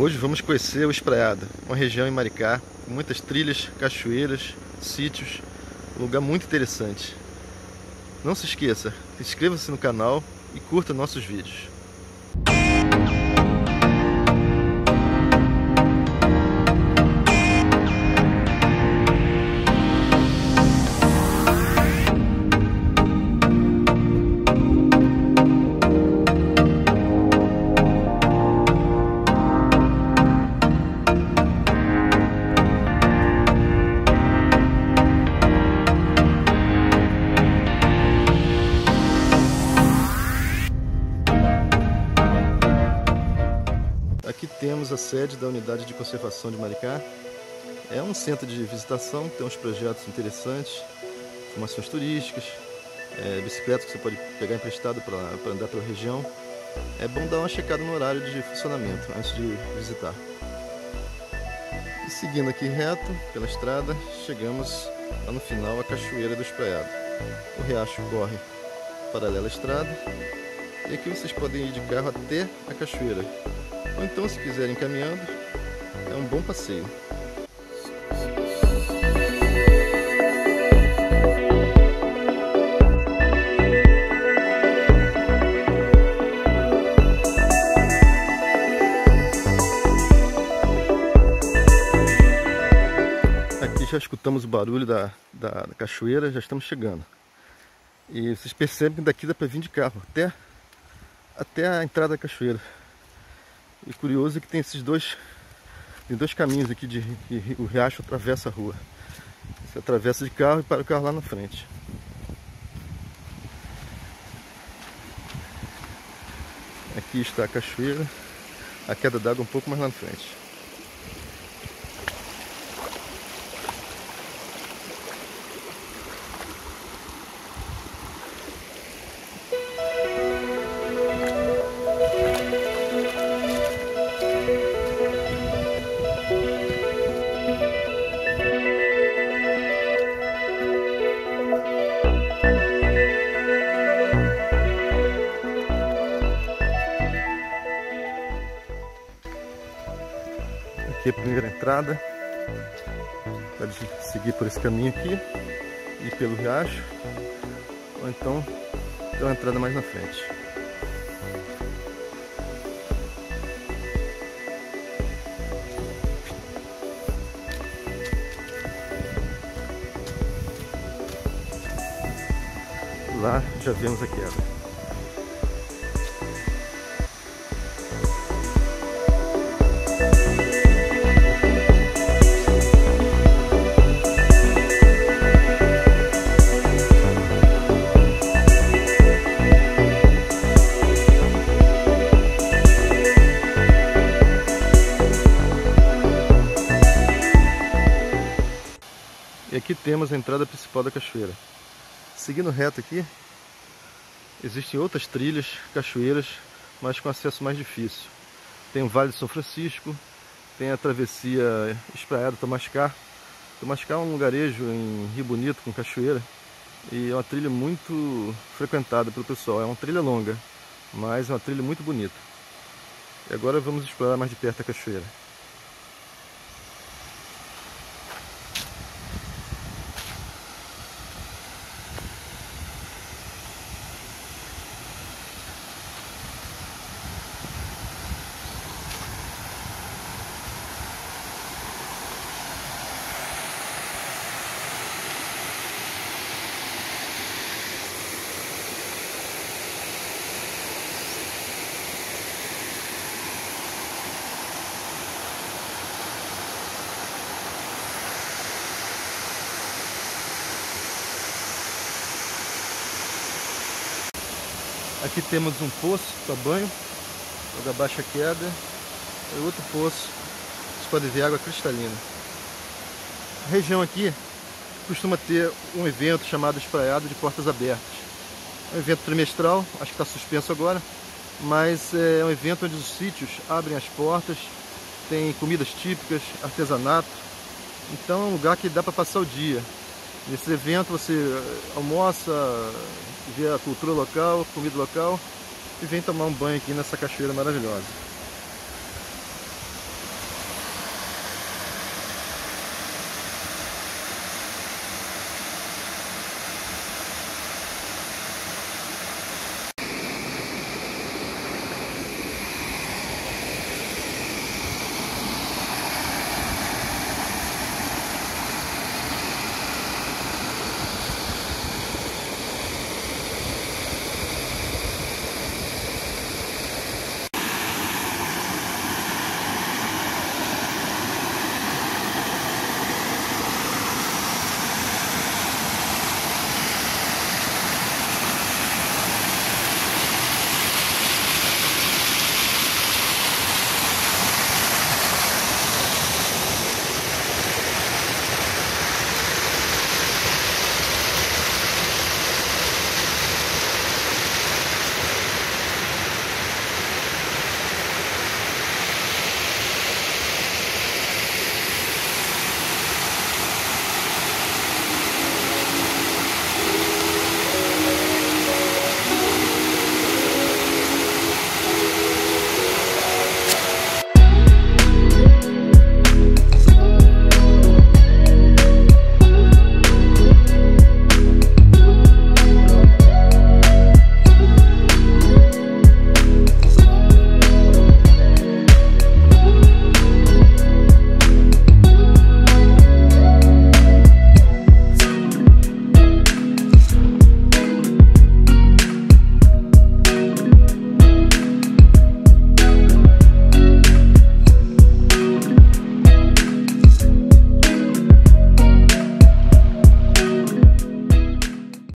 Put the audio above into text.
Hoje vamos conhecer o Espraiado, uma região em Maricá com muitas trilhas, cachoeiras, sítios, um lugar muito interessante. Não se esqueça, inscreva-se no canal e curta nossos vídeos. Temos a sede da Unidade de Conservação de Maricá. É um centro de visitação, tem uns projetos interessantes, formações turísticas, é, bicicletas que você pode pegar emprestado para andar pela região. É bom dar uma checada no horário de funcionamento antes de visitar. E seguindo aqui reto pela estrada, chegamos lá no final a Cachoeira do Espraiado. O riacho corre paralela à estrada e aqui vocês podem ir de carro até a cachoeira. Ou então, se quiserem caminhando, é um bom passeio. Já escutamos o barulho da, da, da cachoeira, já estamos chegando. E vocês percebem que daqui dá para vir de carro até, até a entrada da cachoeira. E curioso é que tem esses dois, tem dois caminhos aqui de que o riacho atravessa a rua. Você atravessa de carro e para o carro lá na frente. Aqui está a cachoeira, a queda d'água um pouco mais lá na frente. Aqui a primeira entrada. Pode seguir por esse caminho aqui, ir pelo riacho, ou então ter uma entrada mais na frente. Lá já vemos a queda. Aqui temos a entrada principal da cachoeira. Seguindo reto aqui, existem outras trilhas, cachoeiras, mas com acesso mais difícil. Tem o Vale de São Francisco, tem a travessia Espraiado Tomascar. Tomascar é um lugarejo em Rio Bonito, com cachoeira, e é uma trilha muito frequentada pelo pessoal. É uma trilha longa, mas é uma trilha muito bonita. E agora vamos explorar mais de perto a cachoeira. Aqui temos um poço para banho, da baixa queda, e outro poço, você pode ver água cristalina. A região aqui costuma ter um evento chamado Espraiado de Portas Abertas. É um evento trimestral, acho que está suspenso agora, mas é um evento onde os sítios abrem as portas, tem comidas típicas, artesanato, então é um lugar que dá para passar o dia. Nesse evento você almoça, vê a cultura local, comida local e vem tomar um banho aqui nessa cachoeira maravilhosa.